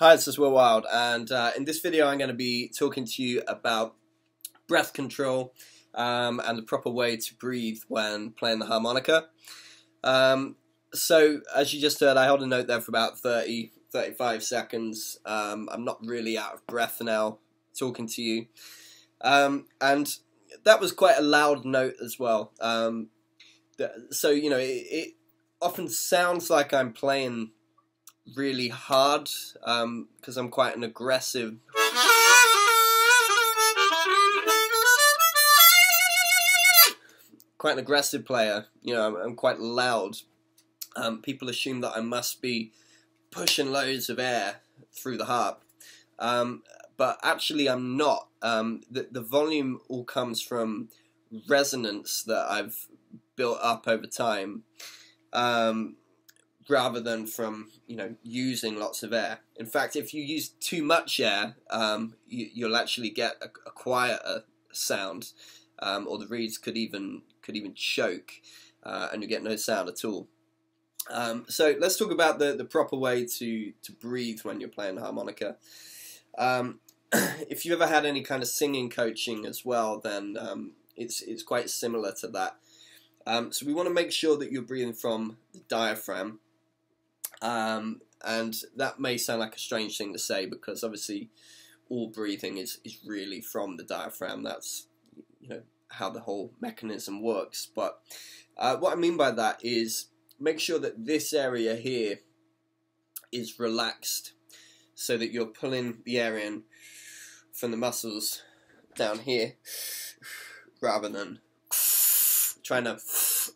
Hi, this is Will Wilde, and uh, in this video I'm going to be talking to you about breath control um, and the proper way to breathe when playing the harmonica. Um, so, as you just heard, I held a note there for about 30, 35 seconds. Um, I'm not really out of breath now talking to you. Um, and that was quite a loud note as well. Um, so, you know, it, it often sounds like I'm playing really hard because um, I'm quite an aggressive. Quite an aggressive player, you know. I'm, I'm quite loud. Um, people assume that I must be pushing loads of air through the harp, um, but actually I'm not. Um, the the volume all comes from resonance that I've built up over time. Um, rather than from you know using lots of air. In fact, if you use too much air, um, you, will actually get a, a quieter sound, um, or the reeds could even could even choke, uh, and you get no sound at all. Um, so let's talk about the, the proper way to, to breathe when you're playing harmonica. Um, if you ever had any kind of singing coaching as well, then um, it's it's quite similar to that. Um, so we want to make sure that you're breathing from the diaphragm um, and that may sound like a strange thing to say because obviously all breathing is, is really from the diaphragm. That's you know how the whole mechanism works. But uh, what I mean by that is make sure that this area here is relaxed so that you're pulling the air in from the muscles down here rather than trying to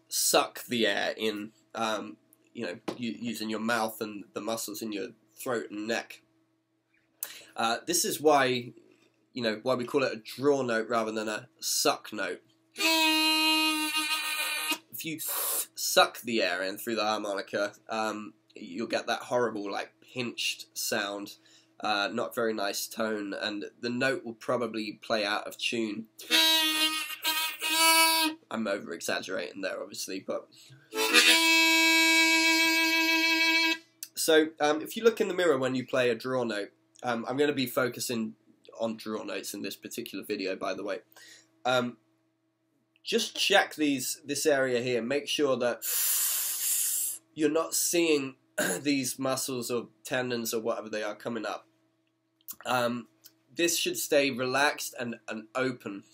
suck the air in um, you know, using your mouth and the muscles in your throat and neck. Uh, this is why, you know, why we call it a draw note rather than a suck note. If you suck the air in through the harmonica, um, you'll get that horrible, like, pinched sound. Uh, not very nice tone, and the note will probably play out of tune. I'm over exaggerating there, obviously, but. So um, if you look in the mirror when you play a draw note, um, I'm going to be focusing on draw notes in this particular video, by the way. Um, just check these this area here. Make sure that you're not seeing these muscles or tendons or whatever they are coming up. Um, this should stay relaxed and, and open.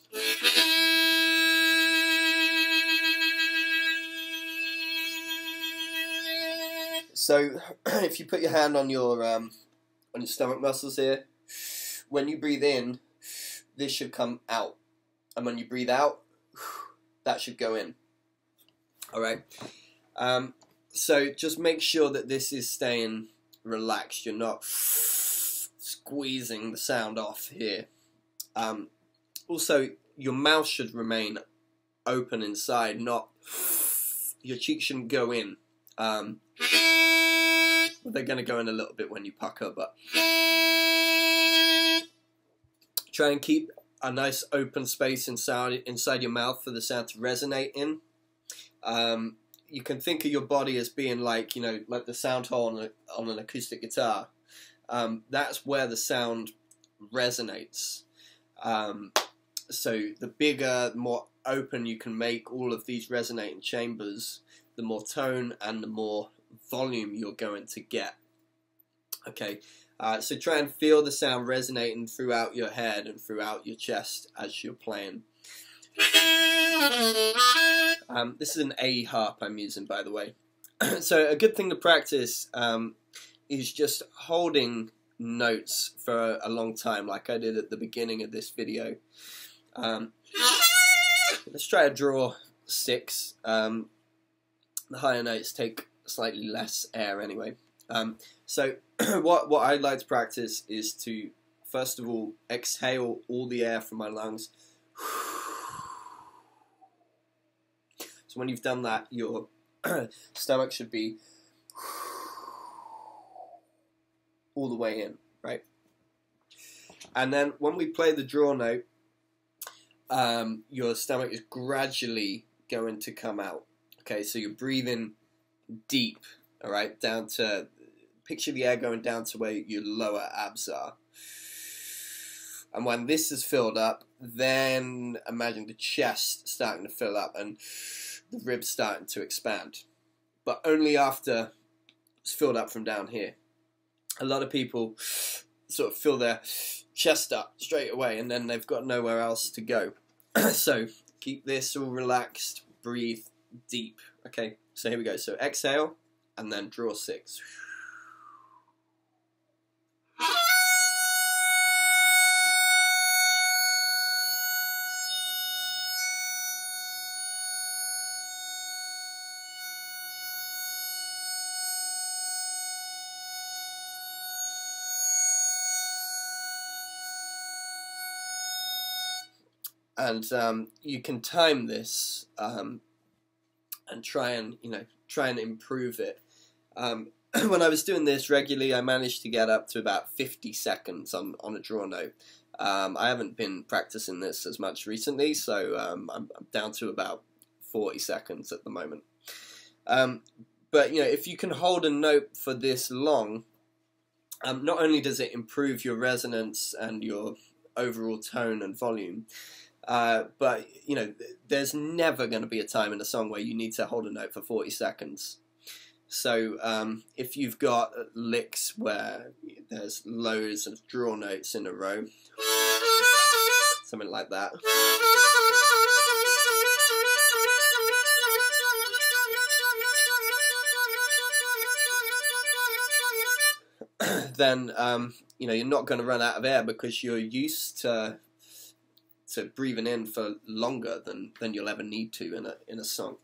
So if you put your hand on your um, on your stomach muscles here, when you breathe in, this should come out, and when you breathe out, that should go in. All right. Um, so just make sure that this is staying relaxed. You're not squeezing the sound off here. Um, also, your mouth should remain open inside, not your cheeks shouldn't go in. Um, they're going to go in a little bit when you pucker, but try and keep a nice open space inside inside your mouth for the sound to resonate in. Um, you can think of your body as being like you know like the sound hole on, a, on an acoustic guitar. Um, that's where the sound resonates. Um, so the bigger, more open you can make all of these resonating chambers, the more tone and the more volume you're going to get. Okay, uh, so try and feel the sound resonating throughout your head and throughout your chest as you're playing. Um, this is an A harp I'm using, by the way. so a good thing to practice um, is just holding notes for a long time, like I did at the beginning of this video. Um, let's try a draw six. Um, the higher notes take slightly less air anyway. Um, so what what I'd like to practice is to first of all exhale all the air from my lungs. So when you've done that, your stomach should be all the way in, right? And then when we play the draw note, um, your stomach is gradually going to come out. Okay, so you're breathing deep, all right, down to picture the air going down to where your lower abs are. And when this is filled up, then imagine the chest starting to fill up and the ribs starting to expand. But only after it's filled up from down here. A lot of people sort of fill their chest up straight away and then they've got nowhere else to go. so keep this all relaxed, breathe deep. Okay, so here we go. So exhale and then draw six. and um, you can time this um, and try and you know try and improve it. Um, when I was doing this regularly, I managed to get up to about 50 seconds on, on a draw note. Um, I haven't been practicing this as much recently, so um, I'm, I'm, down to about 40 seconds at the moment. Um, but you know, if you can hold a note for this long, not only does it improve your resonance and your overall tone and volume, uh, but you know, there's never going to be a time in a song where you need to hold a note for 40 seconds. So um, if you've got licks where there's loads of draw notes in a row, something like that. then um, you know you're not going to run out of air because you're used to to breathing in for longer than, than you'll ever need to in a, in a song.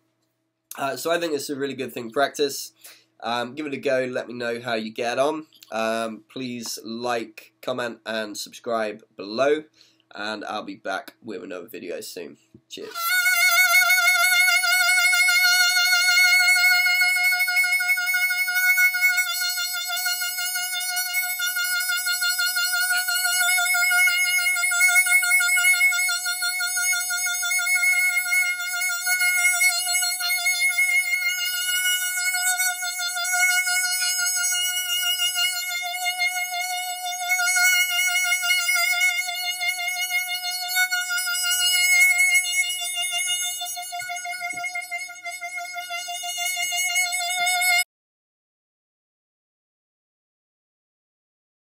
Uh, so I think it's a really good thing practice. Um, give it a go. Let me know how you get on. Um, please like, comment, and subscribe below. And I'll be back with another video soon. Cheers.